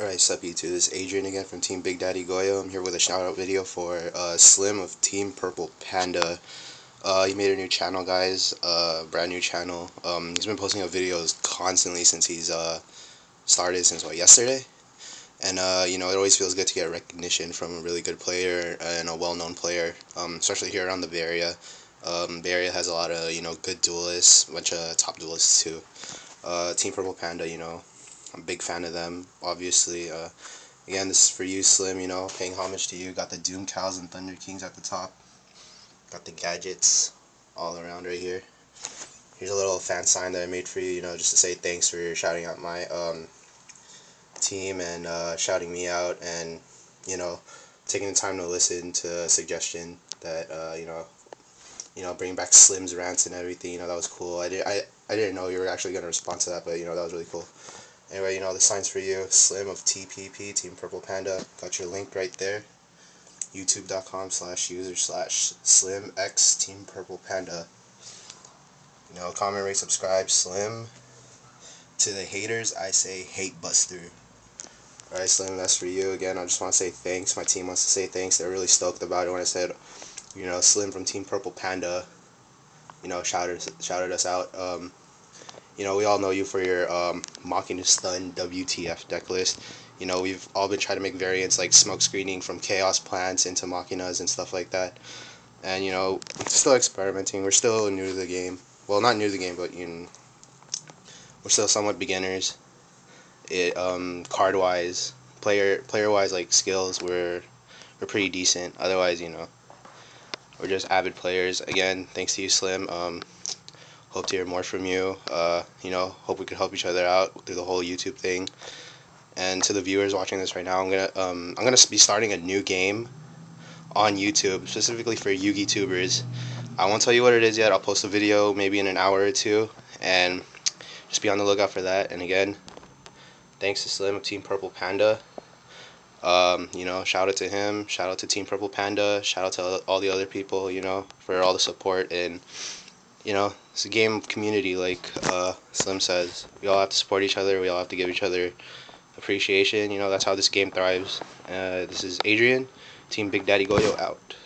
Alright, sup YouTube, this is Adrian again from Team Big Daddy Goyo. I'm here with a shout out video for uh, Slim of Team Purple Panda. Uh, he made a new channel guys, uh, brand new channel. Um, he's been posting up videos constantly since he's uh, started, since what, yesterday? And uh, you know, it always feels good to get recognition from a really good player and a well known player, um, especially here around the Bay Area. Um, Bay Area has a lot of, you know, good duelists, a bunch of top duelists too. Uh, Team Purple Panda, you know, I'm a big fan of them, obviously. Uh, again, this is for you, Slim, you know, paying homage to you. Got the Doom Cows and Thunder Kings at the top. Got the gadgets all around right here. Here's a little fan sign that I made for you, you know, just to say thanks for shouting out my um, team and uh, shouting me out and, you know, taking the time to listen to a suggestion that, uh, you know, you know, bringing back Slim's rants and everything, you know, that was cool. I, did, I, I didn't know you were actually going to respond to that, but, you know, that was really cool. Anyway, you know, the sign's for you. Slim of TPP, Team Purple Panda. Got your link right there. YouTube.com slash user slash Slim X Team Purple Panda. You know, comment, rate, subscribe. Slim. To the haters, I say hate buster. Alright, Slim, that's for you. Again, I just want to say thanks. My team wants to say thanks. They're really stoked about it when I said, you know, Slim from Team Purple Panda, you know, shouted, shouted us out. Um, you know, we all know you for your um, mocking to stun WTF deck list. You know, we've all been trying to make variants like smoke screening from chaos plants into machinas and stuff like that. And you know, still experimenting. We're still new to the game. Well, not new to the game, but you know, we're still somewhat beginners. It um, card wise, player player wise, like skills, we're we're pretty decent. Otherwise, you know, we're just avid players. Again, thanks to you, Slim. Um, Hope to hear more from you. Uh, you know, hope we can help each other out through the whole YouTube thing. And to the viewers watching this right now, I'm gonna um, I'm gonna be starting a new game on YouTube specifically for Yugi tubers. I won't tell you what it is yet. I'll post a video maybe in an hour or two, and just be on the lookout for that. And again, thanks to Slim of Team Purple Panda. Um, you know, shout out to him. Shout out to Team Purple Panda. Shout out to all the other people. You know, for all the support and you know, it's a game community, like uh, Slim says. We all have to support each other. We all have to give each other appreciation. You know, that's how this game thrives. Uh, this is Adrian, Team Big Daddy Goyo out.